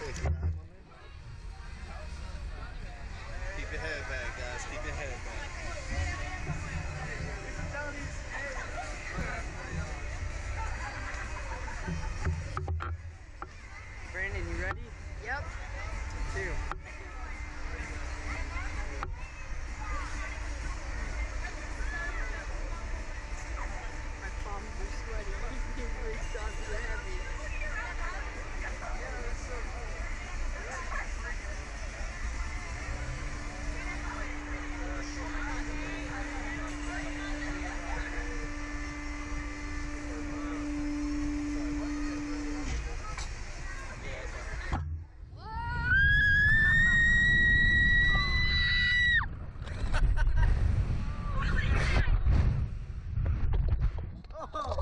Keep your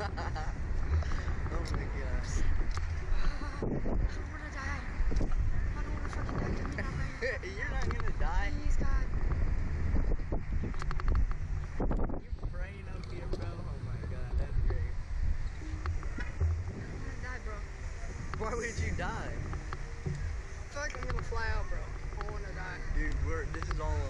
oh my gosh. I don't wanna die. I don't wanna fucking die. Get me out of. You're not gonna die. Please, God. You're praying up here, bro. Oh my god, that's great. I'm gonna die, bro. Why would you die? I feel like I'm gonna fly out, bro. I wanna die. Dude, we're this is all